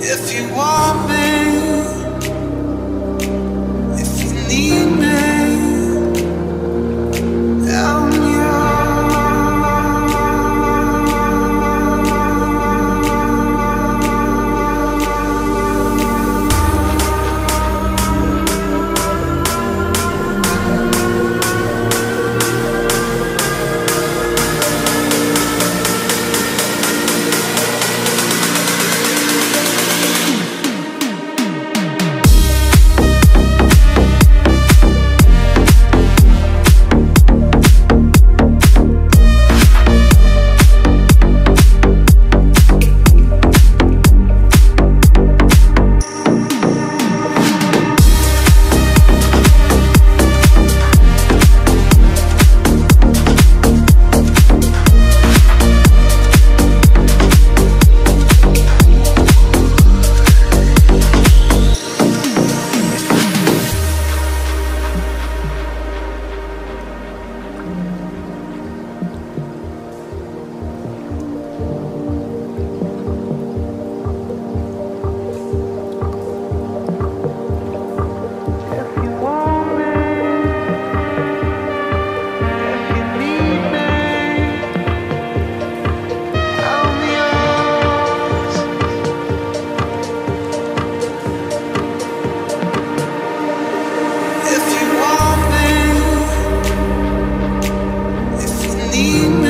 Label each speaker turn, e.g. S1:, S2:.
S1: If you want me. see.